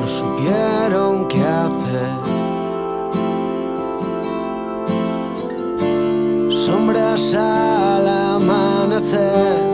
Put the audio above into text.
no supieron qué hacer. Sombras al amanecer